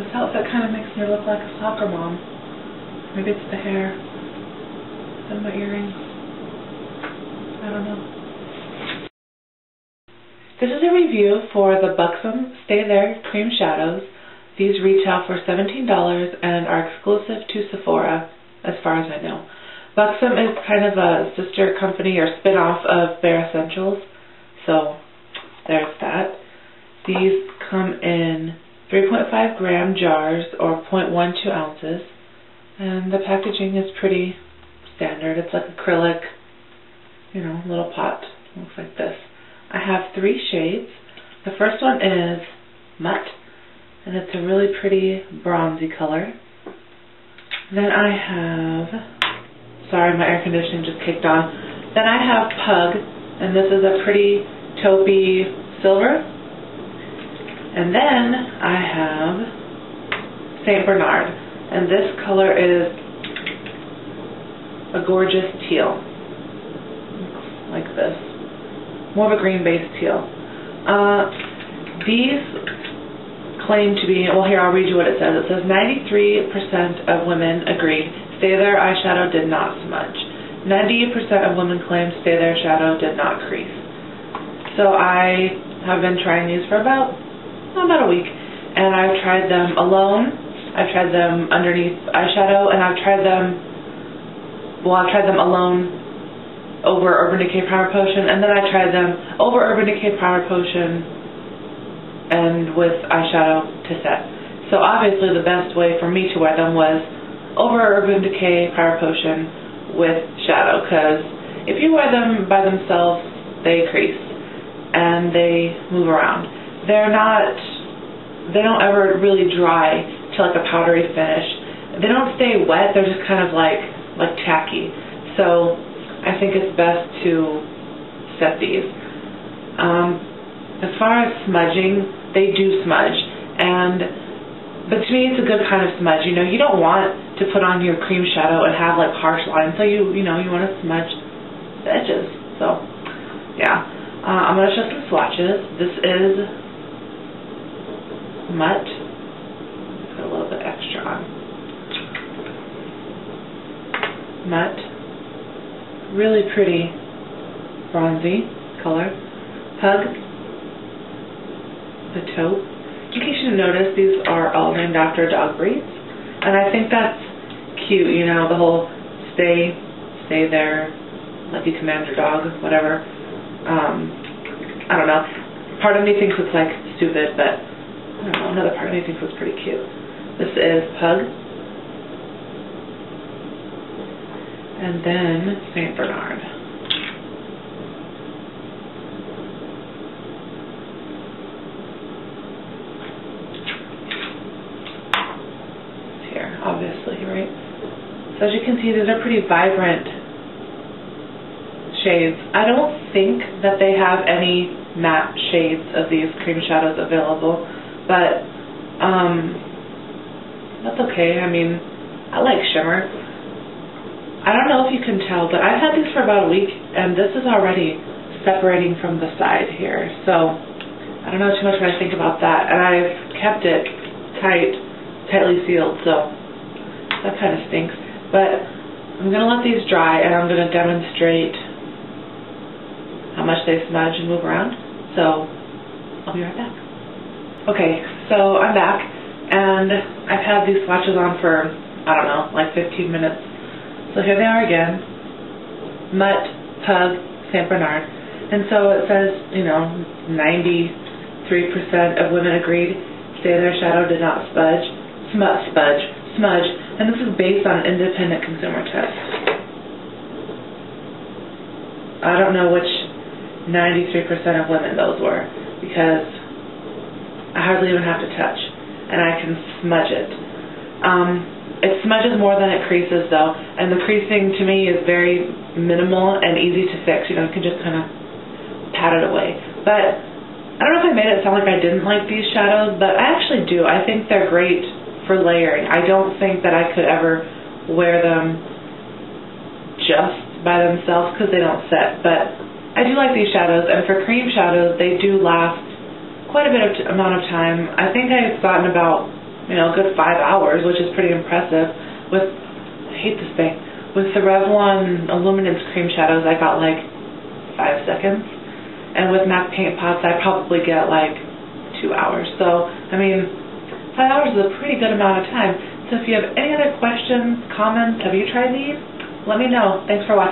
This outfit kind of makes me look like a soccer mom. Maybe it's the hair and my earrings. I don't know. This is a review for the Buxom Stay There Cream Shadows. These retail for $17 and are exclusive to Sephora, as far as I know. Buxom is kind of a sister company or spin-off of Bare Escentuals, so there's that. These come in 3.5 gram jars or 0.12 ounces, and the packaging is pretty standard. It's like acrylic, you know, little pot. Looks like this. I have three shades. The first one is Mutt, and it's a really pretty bronzy color. Then I have Sorry, my air conditioning just kicked on. Then I have Pug, and this is a pretty taupey silver. And then I have St. Bernard, and this color is a gorgeous teal, like this. More of a green-based teal. Uh, these claim to be, well here I'll read you what it says. It says 93% of women agreed Stay There eyeshadow did not smudge. 98% of women claim Stay There shadow did not crease. So I have been trying these for about, about a week. And I've tried them alone. I've tried them underneath eyeshadow. And I've tried them, well, I've tried them alone over Urban Decay Primer Potion. And then I tried them over Urban Decay Primer Potion and with eyeshadow to set. So obviously the best way for me to wear them was over Urban Decay Power Potion with shadow because if you wear them by themselves, they crease and they move around. They're not, they don't ever really dry to like a powdery finish. They don't stay wet, they're just kind of like, like tacky. So I think it's best to set these. Um, as far as smudging, they do smudge. And but to me, it's a good kind of smudge. You know, you don't want to put on your cream shadow and have like harsh lines. So you, you know, you want to smudge the edges. So, yeah. Uh, I'm going to show some swatches. This is Mutt. Put a little bit extra on. Mutt. Really pretty bronzy color. Pug. The taupe in case you notice, these are all named after dog breeds. And I think that's cute, you know, the whole stay, stay there, let you command your dog, whatever. Um, I don't know. Part of me thinks it's like stupid, but another part me thinks it's pretty cute. This is Pug. And then St. Bernard. Here, obviously, right? So as you can see, these are pretty vibrant shades. I don't think that they have any matte shades of these cream shadows available, but um, that's okay. I mean, I like shimmer. I don't know if you can tell, but I've had these for about a week, and this is already separating from the side here. So I don't know too much what I think about that, and I've kept it tight, tightly sealed, so that kind of stinks. But I'm going to let these dry and I'm going to demonstrate how much they smudge and move around. So I'll be right back. Okay, so I'm back and I've had these swatches on for, I don't know, like 15 minutes. So here they are again. Mutt, Pug, St. Bernard. And so it says, you know, 93% of women agreed say their shadow did not spudge, smut, spudge, smudge, and this is based on an independent consumer test. I don't know which 93% of women those were because I hardly even have to touch and I can smudge it. Um, it smudges more than it creases though and the creasing to me is very minimal and easy to fix. You know, you can just kind of pat it away. But I don't know if I made it sound like I didn't like these shadows, but I actually do. I think they're great for layering. I don't think that I could ever wear them just by themselves because they don't set, but I do like these shadows, and for cream shadows, they do last quite a bit of amount of time. I think I've gotten about you know, a good five hours, which is pretty impressive. With, I hate to say, with the Revlon Illuminance Cream Shadows, I got like five seconds. And with MAC Paint Pots, I probably get like two hours. So, I mean, five hours is a pretty good amount of time. So if you have any other questions, comments, have you tried these? Let me know. Thanks for watching.